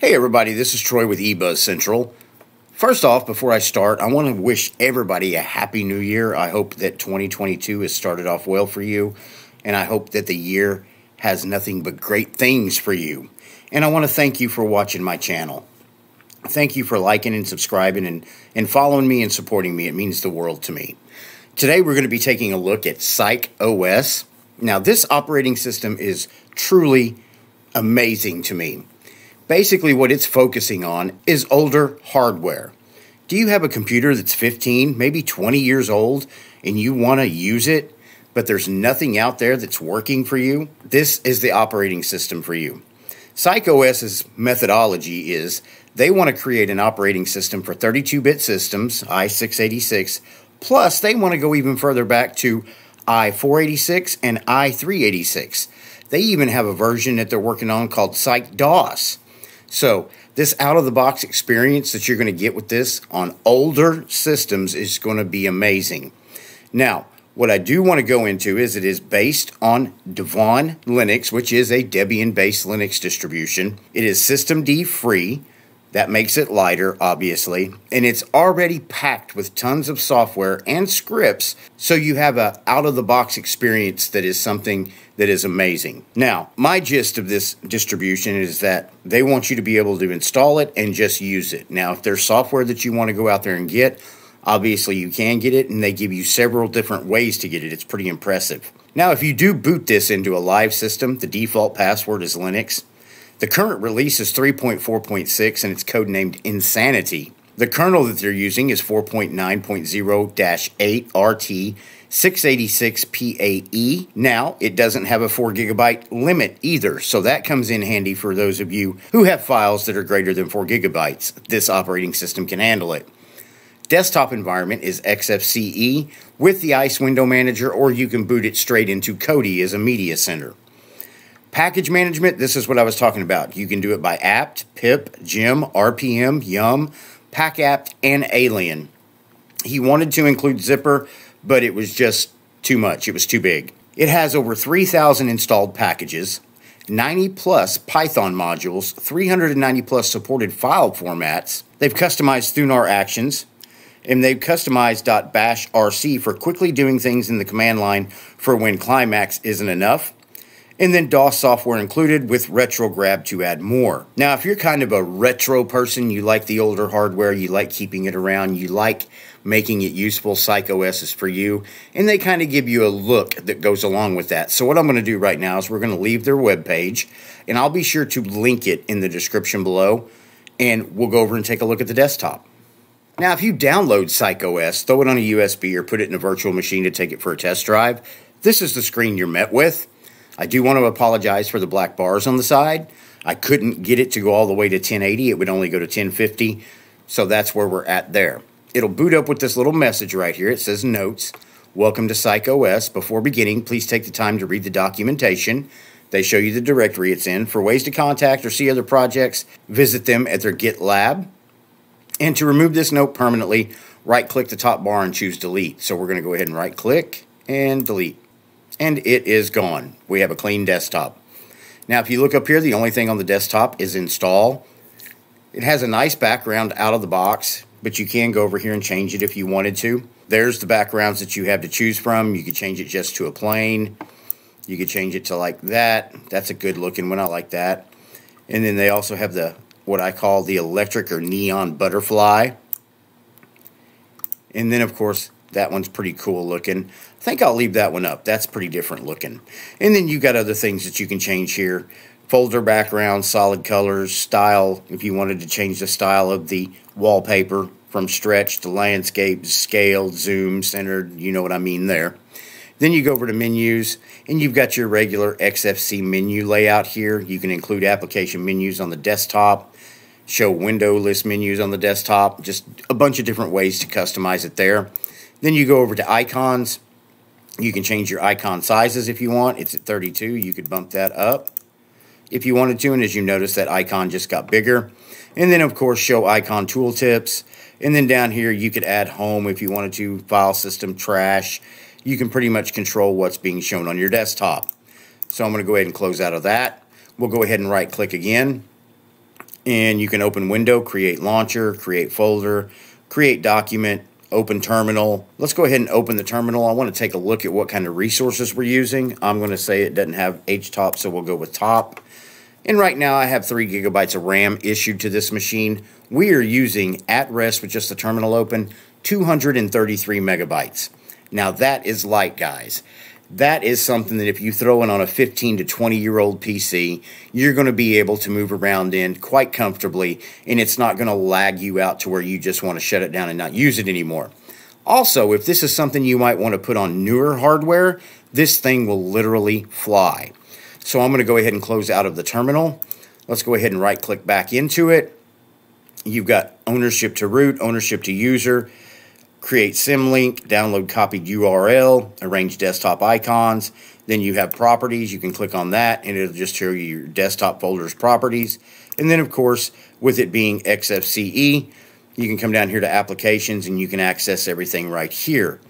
Hey everybody, this is Troy with eBuzz Central. First off, before I start, I want to wish everybody a happy new year. I hope that 2022 has started off well for you, and I hope that the year has nothing but great things for you. And I want to thank you for watching my channel. Thank you for liking and subscribing and, and following me and supporting me. It means the world to me. Today we're going to be taking a look at Psych OS. Now, this operating system is truly amazing to me. Basically, what it's focusing on is older hardware. Do you have a computer that's 15, maybe 20 years old, and you want to use it, but there's nothing out there that's working for you? This is the operating system for you. PsychOS's methodology is they want to create an operating system for 32 bit systems, i686, plus they want to go even further back to i486 and i386. They even have a version that they're working on called Psych DOS. So, this out of the box experience that you're going to get with this on older systems is going to be amazing. Now, what I do want to go into is it is based on Devuan Linux, which is a Debian based Linux distribution. It is systemd free. That makes it lighter, obviously, and it's already packed with tons of software and scripts, so you have a out of the box experience that is something that is amazing. Now, my gist of this distribution is that they want you to be able to install it and just use it. Now, if there's software that you want to go out there and get, obviously you can get it, and they give you several different ways to get it. It's pretty impressive. Now, if you do boot this into a live system, the default password is Linux. The current release is 3.4.6 and it's codenamed Insanity. The kernel that they're using is 4.9.0 8 RT 686 PAE. Now, it doesn't have a 4 gigabyte limit either, so that comes in handy for those of you who have files that are greater than 4 gigabytes. This operating system can handle it. Desktop environment is XFCE with the ICE window manager, or you can boot it straight into Kodi as a media center. Package management, this is what I was talking about. You can do it by apt, pip, gem, RPM, yum, PackApt, and alien. He wanted to include zypper, but it was just too much. It was too big. It has over 3,000 installed packages, 90 plus Python modules, 390 plus supported file formats. They've customized Thunar actions, and they've customized .bash RC for quickly doing things in the command line for when Climax isn't enough and then DOS software included with retrograb to add more. Now, if you're kind of a retro person, you like the older hardware, you like keeping it around, you like making it useful, PsychOS is for you, and they kind of give you a look that goes along with that. So what I'm going to do right now is we're going to leave their webpage, and I'll be sure to link it in the description below, and we'll go over and take a look at the desktop. Now, if you download PsychOS, throw it on a USB or put it in a virtual machine to take it for a test drive, this is the screen you're met with. I do want to apologize for the black bars on the side. I couldn't get it to go all the way to 1080. It would only go to 1050. So that's where we're at there. It'll boot up with this little message right here. It says notes. Welcome to PsychOS. Before beginning, please take the time to read the documentation. They show you the directory it's in. For ways to contact or see other projects, visit them at their GitLab. And to remove this note permanently, right click the top bar and choose delete. So we're going to go ahead and right click and delete and it is gone. We have a clean desktop. Now, if you look up here, the only thing on the desktop is install. It has a nice background out of the box, but you can go over here and change it if you wanted to. There's the backgrounds that you have to choose from. You could change it just to a plain. You could change it to like that. That's a good looking one. I like that. And then they also have the what I call the electric or neon butterfly. And then, of course, that one's pretty cool looking. I think I'll leave that one up. That's pretty different looking. And then you got other things that you can change here. Folder background, solid colors, style, if you wanted to change the style of the wallpaper from stretch to landscape, scale, zoom, centered, you know what I mean there. Then you go over to menus, and you've got your regular XFC menu layout here. You can include application menus on the desktop, show window list menus on the desktop, just a bunch of different ways to customize it there. Then you go over to icons. You can change your icon sizes if you want. It's at 32. You could bump that up if you wanted to. And as you notice, that icon just got bigger. And then, of course, show icon tooltips. And then down here, you could add home if you wanted to, file system, trash. You can pretty much control what's being shown on your desktop. So I'm going to go ahead and close out of that. We'll go ahead and right click again. And you can open window, create launcher, create folder, create document, open terminal. Let's go ahead and open the terminal. I want to take a look at what kind of resources we're using. I'm going to say it doesn't have HTOP, so we'll go with top. And right now I have 3 gigabytes of RAM issued to this machine. We are using at rest with just the terminal open 233 megabytes. Now that is light, guys. That is something that if you throw it on a 15 to 20 year old PC, you're going to be able to move around in quite comfortably, and it's not going to lag you out to where you just want to shut it down and not use it anymore. Also, if this is something you might want to put on newer hardware, this thing will literally fly. So I'm going to go ahead and close out of the terminal. Let's go ahead and right click back into it. You've got ownership to root, ownership to user, create symlink, download copied URL, arrange desktop icons. Then you have properties. You can click on that and it'll just show you your desktop folder's properties. And then, of course, with it being XFCE, you can come down here to applications and you can access everything right here.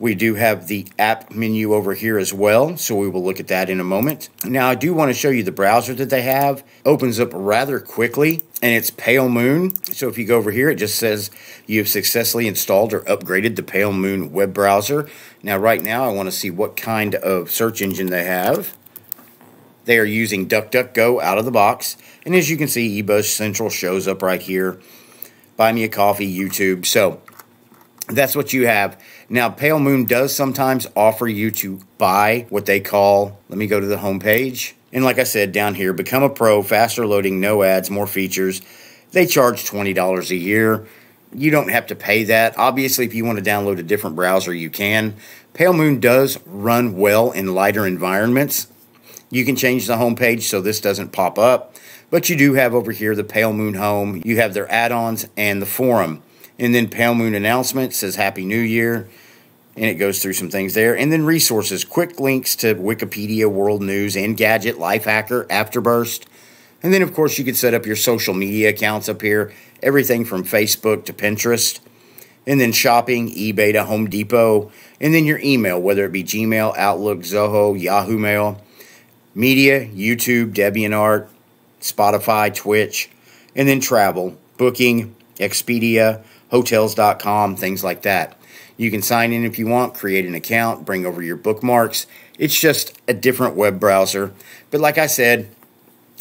We do have the app menu over here as well, so we will look at that in a moment. Now, I do want to show you the browser that they have. Opens up rather quickly, and it's Pale Moon. So if you go over here, it just says you have successfully installed or upgraded the Pale Moon web browser. Now, right now, I want to see what kind of search engine they have. They are using DuckDuckGo out of the box. And as you can see, eBuzz Central shows up right here. Buy me a coffee, YouTube. So that's what you have. Now, Pale Moon does sometimes offer you to buy what they call, let me go to the home page. And like I said, down here, become a pro, faster loading, no ads, more features. They charge $20 a year. You don't have to pay that. Obviously, if you want to download a different browser, you can. Pale Moon does run well in lighter environments. You can change the home page so this doesn't pop up. But you do have over here the Pale Moon Home. You have their add ons and the forum. And then Pale Moon announcement says Happy New Year. And it goes through some things there. And then resources, quick links to Wikipedia, World News, and Engadget, Lifehacker, Afterburst. And then, of course, you could set up your social media accounts up here, everything from Facebook to Pinterest. And then shopping, eBay to Home Depot. And then your email, whether it be Gmail, Outlook, Zoho, Yahoo Mail. Media, YouTube, DeviantArt, Spotify, Twitch. And then travel, booking, Expedia, hotels.com, things like that. You can sign in if you want, create an account, bring over your bookmarks. It's just a different web browser. But like I said,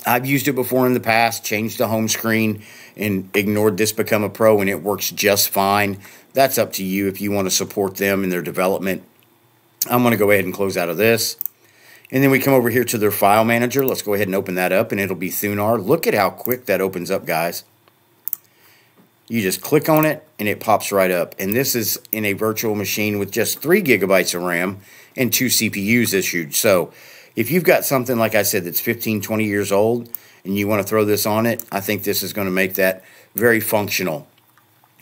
I've used it before in the past, changed the home screen, and ignored this Become a Pro, and it works just fine. That's up to you if you want to support them in their development. I'm going to go ahead and close out of this. And then we come over here to their file manager. Let's go ahead and open that up, and it'll be Thunar. Look at how quick that opens up, guys. You just click on it and it pops right up. And this is in a virtual machine with just three gigabytes of RAM and two CPUs issued. So if you've got something, like I said, that's 15, 20 years old and you want to throw this on it, I think this is going to make that very functional.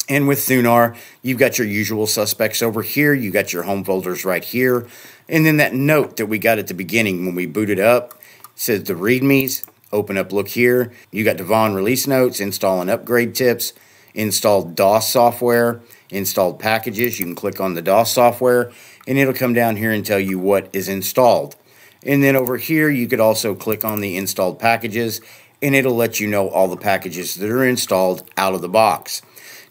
And with Thunar, you've got your usual suspects over here. You got your home folders right here. And then that note that we got at the beginning when we booted up says the readmes. Open up, look here. You got Devuan release notes, install and upgrade tips, installed DOS software, installed packages. You can click on the DOS software and it'll come down here and tell you what is installed. And then over here, you could also click on the installed packages and it'll let you know all the packages that are installed out of the box.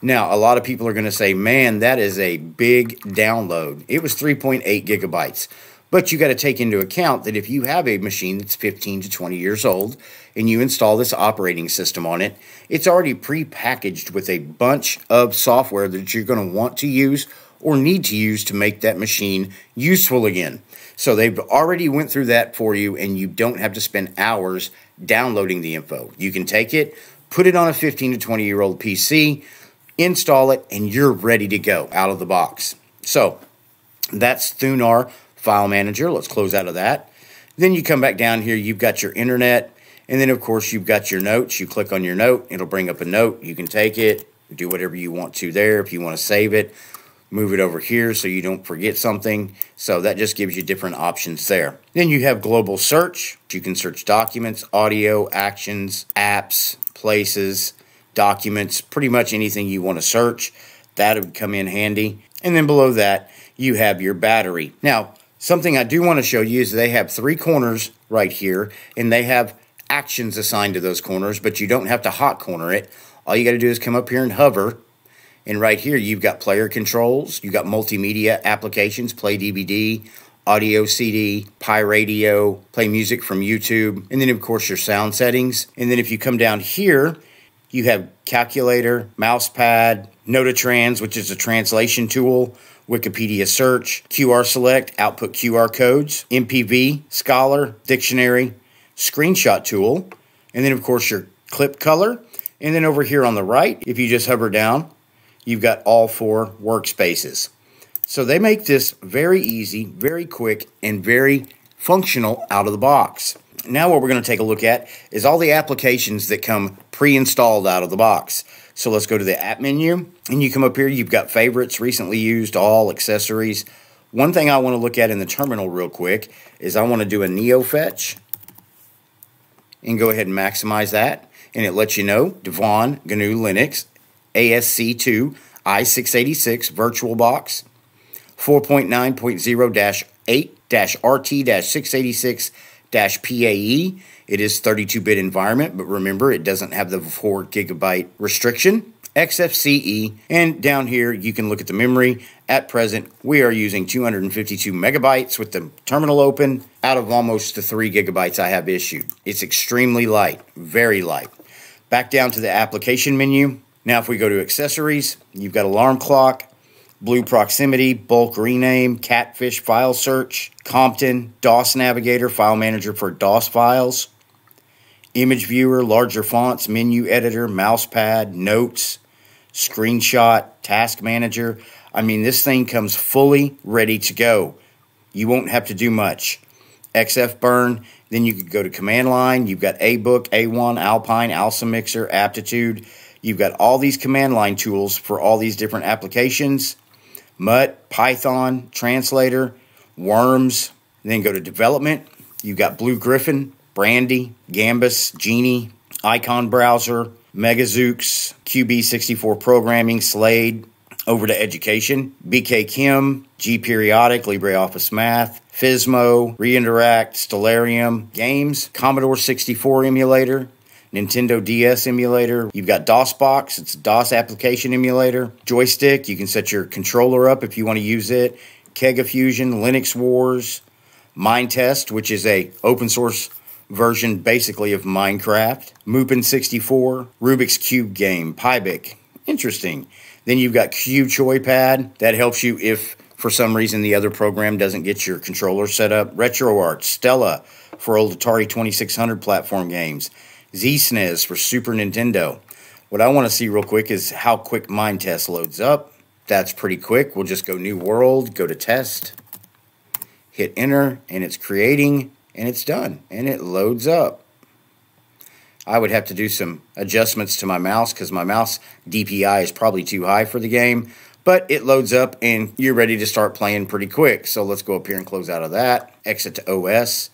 Now, a lot of people are going to say, man, that is a big download. It was 3.8 gigabytes. But you got to take into account that if you have a machine that's 15 to 20 years old and you install this operating system on it, it's already pre-packaged with a bunch of software that you're going to want to use or need to use to make that machine useful again. So they've already went through that for you and you don't have to spend hours downloading the info. You can take it, put it on a 15 to 20 year old PC, install it, and you're ready to go out of the box. So that's Thunar File Manager. Let's close out of that. Then you come back down here, you've got your internet, and then of course you've got your notes. You click on your note, it'll bring up a note. You can take it, do whatever you want to there. If you want to save it, move it over here so you don't forget something. So that just gives you different options there. Then you have global search. You can search documents, audio, actions, apps, places, documents, pretty much anything you want to search. That would come in handy. And then below that, you have your battery. Now, Something I do want to show you is they have three corners right here, and they have actions assigned to those corners, but you don't have to hot corner it. All you got to do is come up here and hover. And right here, you've got player controls, you've got multimedia applications, play DVD, audio CD, Pi Radio, play music from YouTube, and then, of course, your sound settings. And then if you come down here, you have calculator, mouse pad, Notatrans, which is a translation tool, Wikipedia search, QR select, output QR codes, MPV, Scholar, dictionary, screenshot tool, and then, of course, your clip color. And then over here on the right, if you just hover down, you've got all four workspaces. So they make this very easy, very quick, and very functional out of the box. Now what we're going to take a look at is all the applications that come pre-installed out of the box. So let's go to the app menu and you come up here, you've got favorites, recently used, all, accessories. One thing I want to look at in the terminal real quick is I want to do a neofetch and go ahead and maximize that. And it lets you know Devuan GNU Linux ASCII i686 VirtualBox 4.9.0-8-RT-686 PAE. It is 32-bit environment, but remember it doesn't have the 4 gigabyte restriction. XFCE, and down here you can look at the memory. At present, we are using 252 megabytes with the terminal open out of almost the 3 gigabytes I have issued. It's extremely light, very light. Back down to the application menu. Now if we go to accessories, you've got alarm clock, Blue Proximity, Bulk Rename, Catfish File Search, Compton, DOS Navigator, File Manager for DOS files, Image Viewer, Larger Fonts, Menu Editor, Mousepad, Notes, Screenshot, Task Manager. I mean, this thing comes fully ready to go. You won't have to do much. Xfburn, then you could go to command line. You've got A-Book, A1, Alpine, ALSA Mixer, Aptitude. You've got all these command line tools for all these different applications. Mutt, Python, Translator, Worms. Then go to development. You've got BlueGriffon, Brandy, Gambas, Geany, Icon Browser, MegaZeux, QB64 Programming, Slade. Over to education, BKChem, G Periodic, LibreOffice Math, Fismo, Reinteract, Stellarium, Games, Commodore 64 emulator, Nintendo DS emulator. You've got DOSBox, it's a DOS application emulator. Joystick, you can set your controller up if you want to use it. Kega Fusion, Linux Wars, Minetest, which is a open source version basically of Minecraft. Mupen 64, Rubik's Cube game, Pybik. Interesting. Then you've got QJoyPad. That helps you if for some reason the other program doesn't get your controller set up. RetroArch, Stella for old Atari 2600 platform games. ZSNES for Super Nintendo. What I want to see real quick is how quick Minetest loads up. That's pretty quick. We'll just go New World, go to Test, hit Enter, and it's creating, and it's done, and it loads up. I would have to do some adjustments to my mouse because my mouse DPI is probably too high for the game, but it loads up and you're ready to start playing pretty quick. So let's go up here and close out of that. Exit to OS.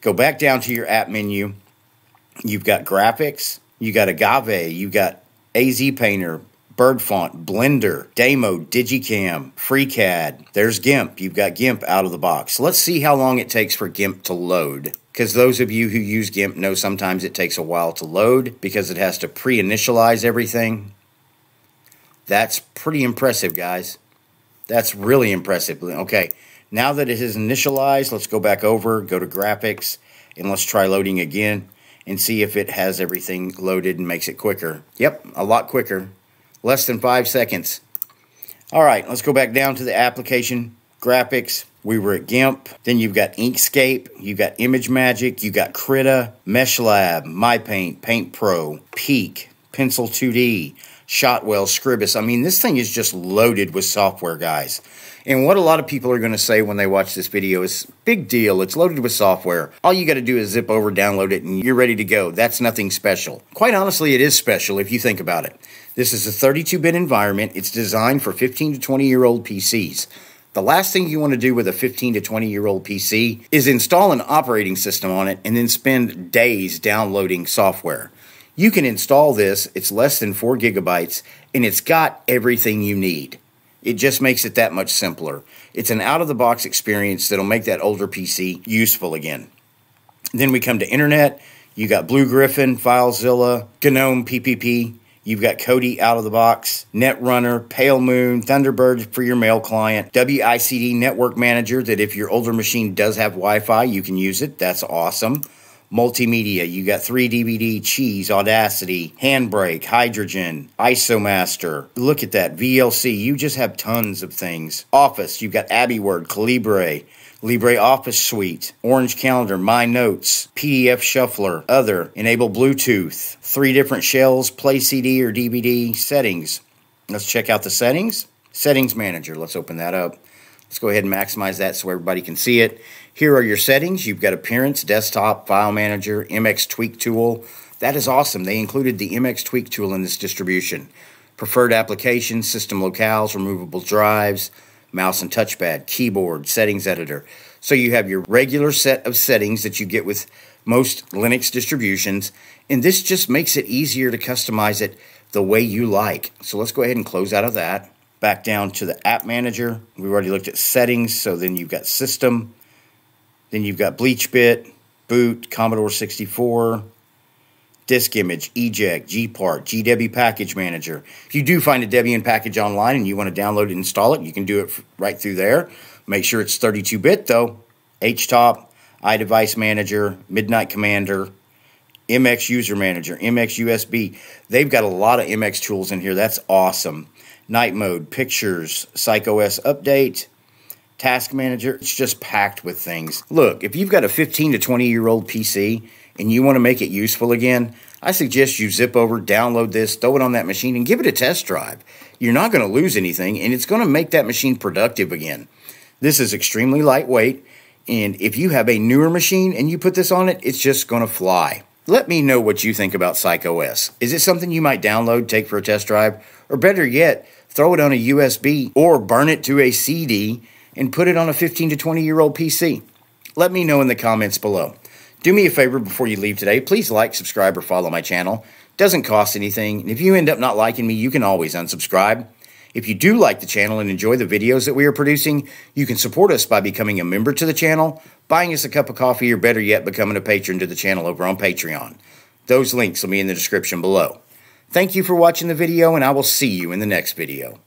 Go back down to your app menu You've got graphics, you got Agave, you got AZ Painter, BirdFont, Blender, Demo, digiKam, FreeCAD. There's GIMP. You've got GIMP out of the box. Let's see how long it takes for GIMP to load. Because those of you who use GIMP know sometimes it takes a while to load because it has to pre initialize everything. That's pretty impressive, guys. That's really impressive. Okay, now that it has initialized, let's go back over, go to graphics, and let's try loading again and see if it has everything loaded and makes it quicker. Yep, a lot quicker. Less than five seconds. All right, let's go back down to the application graphics. We were at GIMP. Then you've got Inkscape, you've got ImageMagick, you've got Krita, MeshLab, MyPaint, Paint Pro, Peak, Pencil 2D, Shotwell, Scribus. I mean, this thing is just loaded with software, guys. And what a lot of people are going to say when they watch this video is big deal. It's loaded with software. All you got to do is zip over, download it, and you're ready to go. That's nothing special. Quite honestly, it is special if you think about it. This is a 32 bit environment. It's designed for 15 to 20 year old PCs. The last thing you want to do with a 15 to 20 year old PC is install an operating system on it and then spend days downloading software. You can install this, it's less than 4 gigabytes, and it's got everything you need. It just makes it that much simpler. It's an out of the box experience that'll make that older PC useful again. Then we come to internet. You got BlueGriffon, FileZilla, GNOME PPP. You've got Kodi out of the box, Netrunner, Pale Moon, Thunderbird for your mail client, WICD Network Manager that if your older machine does have Wi Fi, you can use it. That's awesome. Multimedia, you got 3DVD, Cheese, Audacity, Handbrake, Hydrogen, ISOmaster. Look at that, VLC. You just have tons of things. Office, you've got AbiWord, Calibre, LibreOffice Suite, Orage Calendar, My Notes, PDF Shuffler, Other, Enable Bluetooth, three different shells, Play CD or DVD, Settings. Let's check out the settings. Settings Manager, let's open that up. Let's go ahead and maximize that so everybody can see it. Here are your settings. You've got Appearance, Desktop, File Manager, MX Tweak Tool. That is awesome. They included the MX Tweak Tool in this distribution. Preferred applications, system locales, removable drives, mouse and touchpad, keyboard, settings editor. So you have your regular set of settings that you get with most Linux distributions, and this just makes it easier to customize it the way you like. So let's go ahead and close out of that. Back down to the app manager. We've already looked at settings, so then you've got system, then you've got BleachBit, boot, Commodore 64, disk image, eject, gpart, GW package manager. If you do find a Debian package online and you want to download and install it, you can do it right through there. Make sure it's 32 bit though. HTOP, iDevice Manager, Midnight Commander, MX User Manager, MX USB. They've got a lot of MX tools in here. That's awesome. Night mode, pictures, PsychOS update, task manager. It's just packed with things. Look, if you've got a 15 to 20 year old PC and you want to make it useful again, I suggest you zip over, download this, throw it on that machine, and give it a test drive. You're not going to lose anything, and it's going to make that machine productive again. This is extremely lightweight, and if you have a newer machine and you put this on it, it's just going to fly. Let me know what you think about PsychOS. Is it something you might download, take for a test drive, or better yet, throw it on a USB or burn it to a CD and put it on a 15 to 20 year old PC? Let me know in the comments below. Do me a favor before you leave today. Please like, subscribe, or follow my channel. Doesn't cost anything. And if you end up not liking me, you can always unsubscribe. If you do like the channel and enjoy the videos that we are producing, you can support us by becoming a member to the channel, buying us a cup of coffee, or better yet, becoming a patron to the channel over on Patreon. Those links will be in the description below. Thank you for watching the video, and I will see you in the next video.